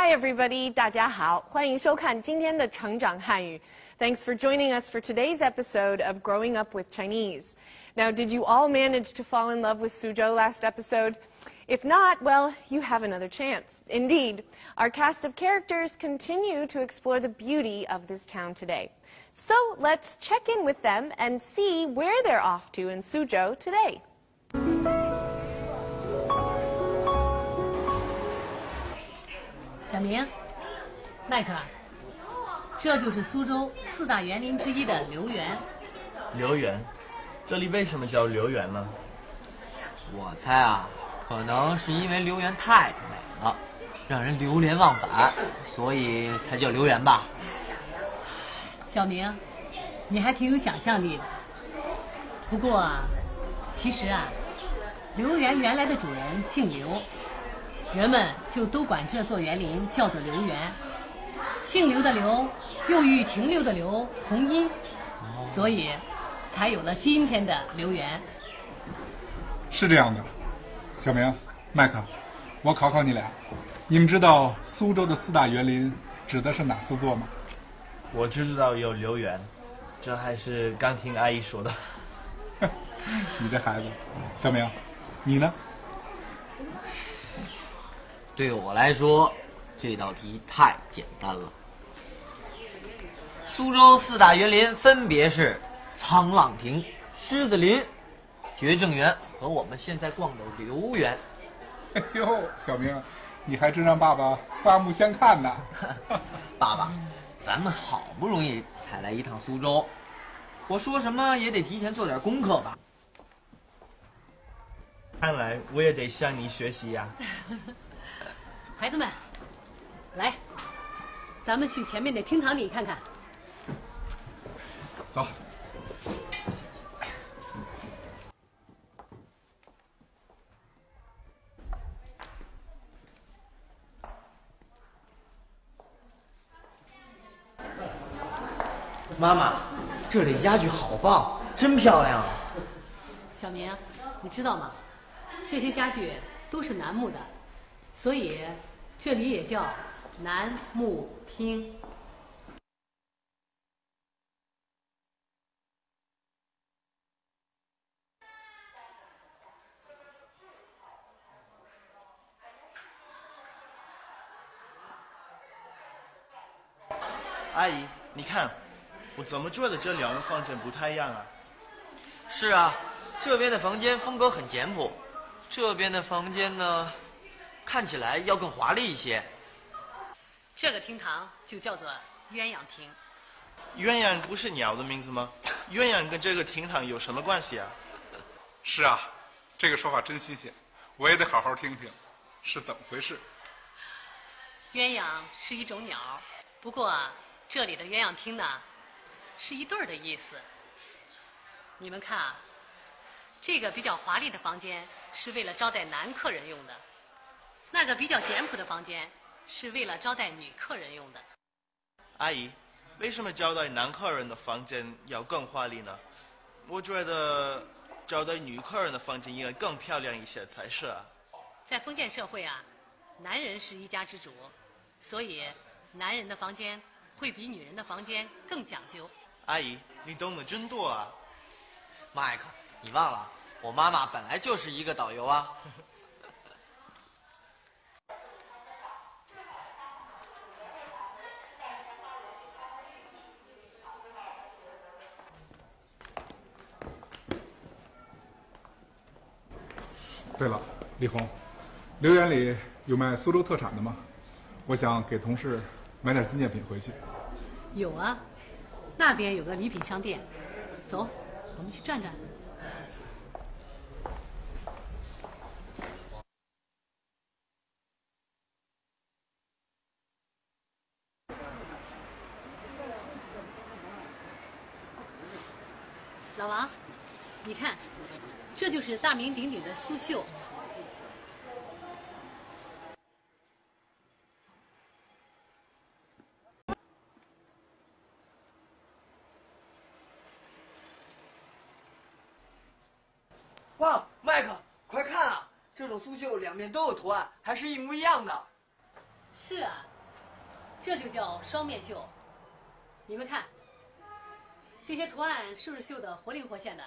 Hi, everybody. 大家好，欢迎收看今天的成长汉语。Thanks for joining us for today's episode of Growing Up with Chinese. Now, did you all manage to fall in love with Suzhou last episode? If not, well, you have another chance. Indeed, our cast of characters continue to explore the beauty of this town today. So let's check in with them and see where they're off to in Suzhou today. 小明，麦克，这就是苏州四大园林之一的留园。留园，这里为什么叫留园呢？我猜啊，可能是因为留园太美了，让人流连忘返，所以才叫留园吧。小明，你还挺有想象力的。不过啊，其实啊，留园原来的主人姓刘，人们就都管这座园林叫做留园。姓刘的刘，又与停留的留同音，所以才有了今天的留园。是这样的，小明、麦克，我考考你俩，你们知道苏州的四大园林指的是哪四座吗？我只知道有留园，这还是刚听阿姨说的。你这孩子，小明，你呢？对我来说，这道题太简单了。苏州四大园林分别是沧浪亭、狮子林、绝正园和我们现在逛的留园。哎呦，小明，你还真让爸爸刮目相看呢！爸爸，咱们好不容易才来一趟苏州，我说什么也得提前做点功课吧。看来我也得向你学习呀、孩子们，来，咱们去前面的厅堂里看看。走，妈妈，这里家具好棒，真漂亮。小明，你知道吗？这些家具都是楠木的，所以这里也叫楠木厅。阿姨，你看，我怎么觉得这两个房间不太一样啊？是啊，这边的房间风格很简朴，这边的房间呢，看起来要更华丽一些。这个厅堂就叫做鸳鸯厅。鸳鸯不是鸟的名字吗？鸳鸯跟这个厅堂有什么关系啊？是啊，这个说法真新鲜，我也得好好听听，是怎么回事？鸳鸯是一种鸟，不过啊，这里的鸳鸯厅呢，是一对儿的意思。你们看啊，这个比较华丽的房间是为了招待男客人用的，那个比较简朴的房间是为了招待女客人用的。阿姨，为什么招待男客人的房间要更华丽呢？我觉得招待女客人的房间应该更漂亮一些才是啊。在封建社会啊，男人是一家之主，所以男人的房间会比女人的房间更讲究。阿姨，你懂得真多啊！麦克，你忘了，我妈妈本来就是一个导游啊。对了，李红，留园里有卖苏州特产的吗？我想给同事买点纪念品回去。有啊，那边有个礼品商店，走，我们去转转。老王，你看，这就是大名鼎鼎的苏绣。哇，麦克，快看啊！这种苏绣两面都有图案，还是一模一样的。是啊，这就叫双面绣。你们看，这些图案是不是绣的活灵活现的？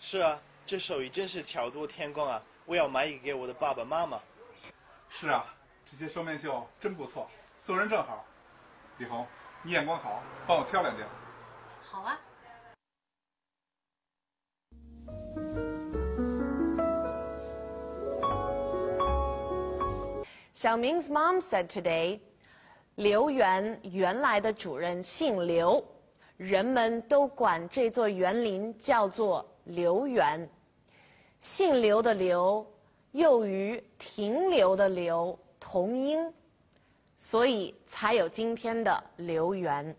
是啊，这手艺真是巧夺天工啊！我要买一个给我的爸爸妈妈。是啊，这些双面绣真不错，送人正好。李红，你眼光好，帮我挑两件。好啊。Xiaoming's mom said today, 刘园原来的主人姓刘，人们都管这座园林叫做刘园。姓刘的刘又与停留的留同音，所以才有今天的刘园。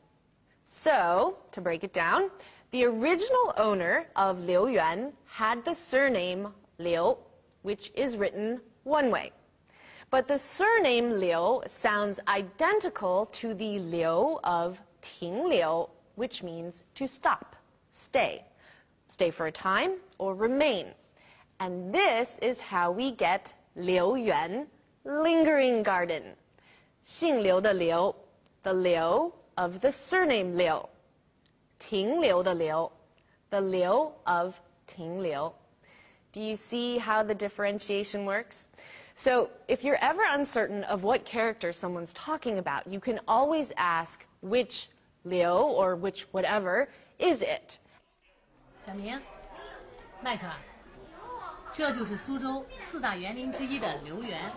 So, to break it down, the original owner of Liu Yuan had the surname Liu, which is written one way. But the surname Liu sounds identical to the Liu of Ting Liu, which means to stop, stay, stay for a time, or remain. And this is how we get Liu Yuan, lingering garden. 姓刘的刘, the Liu of the surname Liu. 停留的留, the Liu of 停留. Do you see how the differentiation works? So, if you're ever uncertain of what character someone's talking about, you can always ask which Liu or which whatever is it. 小明，麦克，这就是苏州四大园林之一的留园。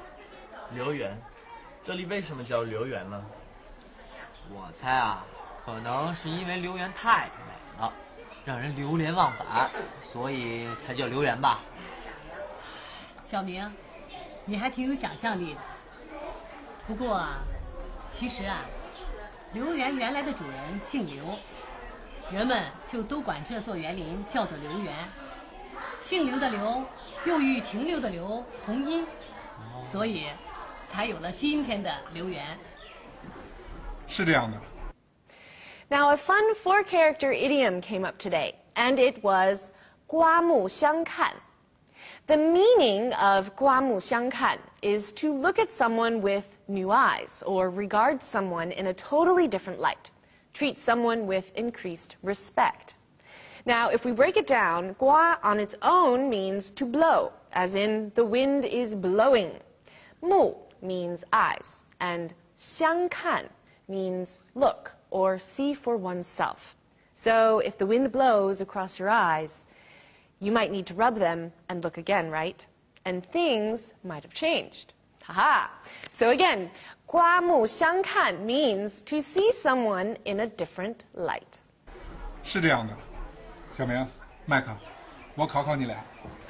留园，这里为什么叫留园呢？我猜啊，可能是因为留园太美了，让人流连忘返，所以才叫留园吧。小明，你还挺有想象力的。不过啊，其实啊，留园原来的主人姓刘，人们就都管这座园林叫做留园。姓刘的刘又与停留的留同音，所以才有了今天的留园。是这样的， Now, a fun four character idiom came up today, and it was 刮目相看. The meaning of 刮目相看 is to look at someone with new eyes or regard someone in a totally different light, treat someone with increased respect. Now, if we break it down, gua on its own means to blow, as in the wind is blowing. Mu means eyes, and xiang kan means look or see for oneself. So if the wind blows across your eyes, you might need to rub them and look again, right? And things might have changed. Haha. So again, 刮目相看 means to see someone in a different light. 是这样的。小明、麦克，我考考你俩，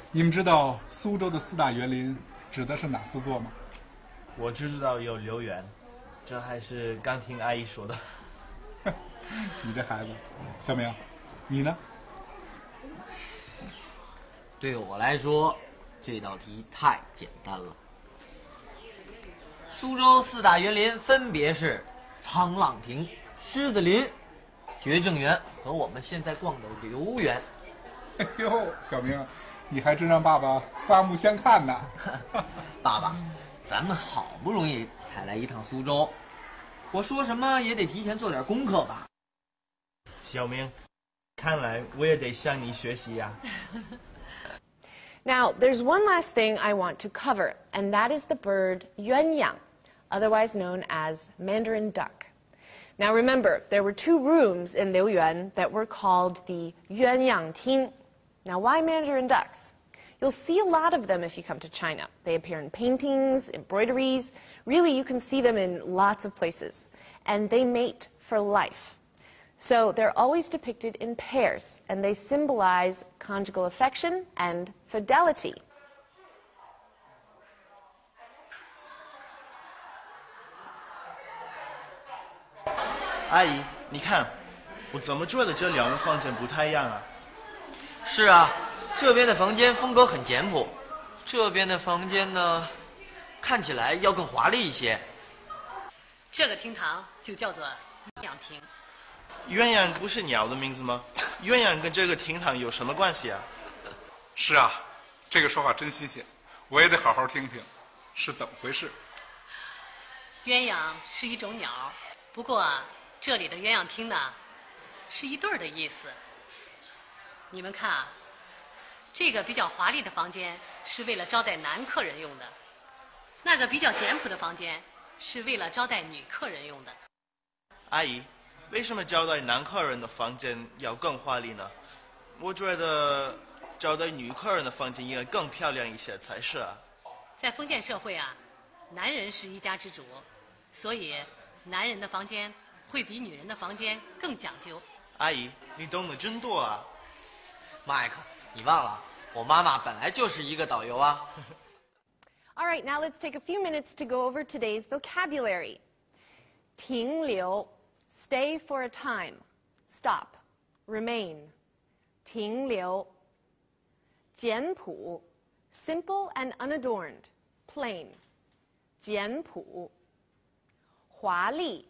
你们知道苏州的四大园林指的是哪四座吗？我只知道有留园，这还是刚听阿姨说的。你这孩子，小明，你呢？对我来说，这道题太简单了。苏州四大园林分别是沧浪亭、狮子林、绝正园和我们现在逛的留园。哎呦，小明，你还真让爸爸刮目相看呢。爸爸，咱们好不容易才来一趟苏州，我说什么也得提前做点功课吧。小明，看来我也得向你学习呀、Now, there's one last thing I want to cover, and that is the bird yuanyang, otherwise known as Mandarin duck. Now, remember, there were two rooms in Liu Liuyuan that were called the Yuanyang Ting. Now, why Mandarin ducks? You'll see a lot of them if you come to China. They appear in paintings, embroideries. Really, you can see them in lots of places. And they mate for life. So they're always depicted in pairs, and they symbolize conjugal affection and fidelity. 阿姨，你看，我怎么觉得这两个房间不太一样啊？是啊，这边的房间风格很简朴，这边的房间呢，看起来要更华丽一些。这个厅堂就叫做鸳鸯厅。 鸳鸯不是鸟的名字吗？鸳鸯跟这个厅堂有什么关系啊？是啊，这个说法真新鲜，我也得好好听听，是怎么回事？鸳鸯是一种鸟，不过啊，这里的鸳鸯厅呢，是一对儿的意思。你们看啊，这个比较华丽的房间是为了招待男客人用的，那个比较简朴的房间是为了招待女客人用的。阿姨，为什么招待男客人的房间要更华丽呢？我觉得招待女客人的房间应该更漂亮一些才是啊。在封建社会啊，男人是一家之主，所以男人的房间会比女人的房间更讲究。阿姨，你懂得真多啊！麦克，你忘了，我妈妈本来就是一个导游啊。All right, now let's take a few minutes to go over today's vocabulary. 停留, stay for a time, stop, remain. 停留。简朴, simple and unadorned, plain. 简朴。华丽,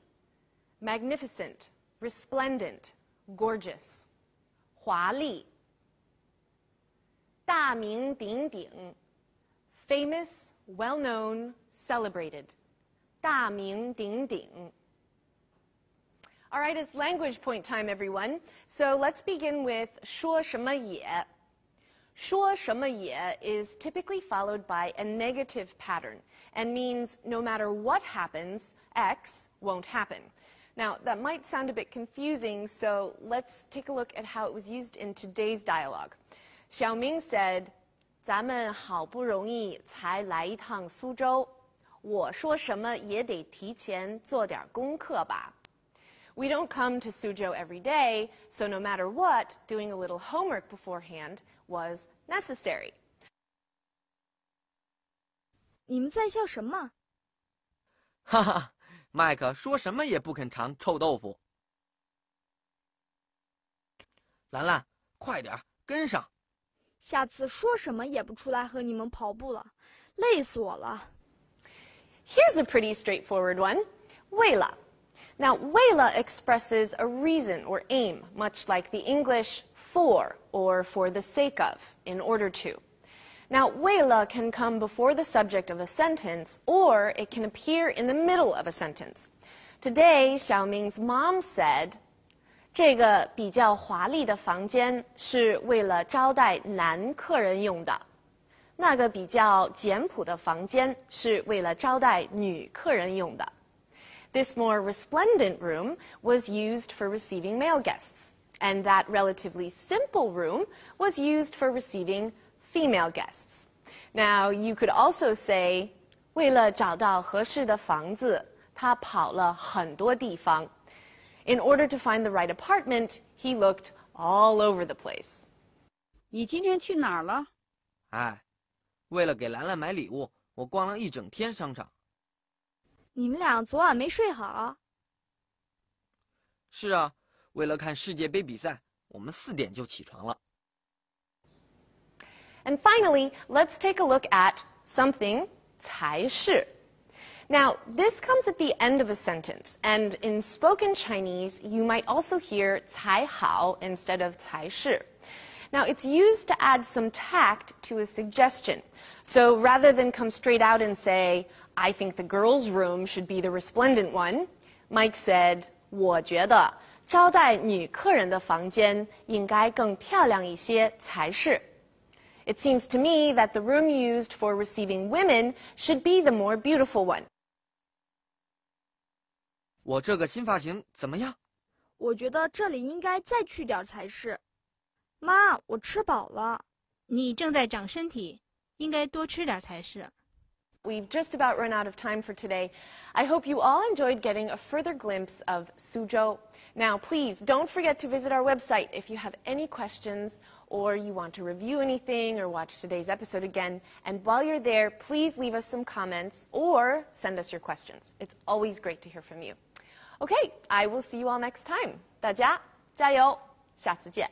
magnificent, resplendent, gorgeous. 华丽。大名鼎鼎 famous, well known, celebrated. 大名鼎鼎. All right, it's language point time, everyone. So let's begin with 说什么也.说什么也 is typically followed by a negative pattern and means no matter what happens, X won't happen. Now, that might sound a bit confusing, so let's take a look at how it was used in today's dialogue. Xiaoming said, 咱们好不容易才来一趟苏州，我说什么也得提前做点功课吧。 We don't come to Suzhou every day, so no matter what, doing a little homework beforehand was necessary. 你们在笑什么？哈哈，麦克说什么也不肯尝臭豆腐。兰兰，快点儿跟上！下次说什么也不出来和你们跑步了，累死我了。 Here's a pretty straightforward one. 为了. Now, 为了 expresses a reason or aim, much like the English for or for the sake of, in order to. Now, 为了 can come before the subject of a sentence or it can appear in the middle of a sentence. Today, Xiaoming's mom said, 这个比较华丽的房间是为了招待男客人用的。那个比较简朴的房间是为了招待女客人用的。 This more resplendent room was used for receiving male guests, and that relatively simple room was used for receiving female guests. Now, you could also say, 为了找到合适的房子，他跑了很多地方。In order to find the right apartment, he looked all over the place. 你今天去哪儿了？哎，为了给兰兰买礼物，我逛了一整天商场。 你们俩昨晚没睡好？是啊，为了看世界杯比赛，我们四点就起床了。 And finally, let's take a look at something 才是. Now, this comes at the end of a sentence, and in spoken Chinese, you might also hear 才好 instead of 才是. Now, it's used to add some tact to a suggestion. So rather than come straight out and say, I think the girls' room should be the resplendent one, Mike said, 我觉得招待女客人的房间应该更漂亮一些才是。It seems to me that the room used for receiving women should be the more beautiful one. 我这个新发型怎么样？我觉得这里应该再去点儿才是。妈，我吃饱了。你正在长身体，应该多吃点才是。 We've just about run out of time for today. I hope you all enjoyed getting a further glimpse of Suzhou. Now, please don't forget to visit our website if you have any questions or you want to review anything or watch today's episode again. And while you're there, please leave us some comments or send us your questions. It's always great to hear from you. Okay, I will see you all next time. 大家加油，下次见。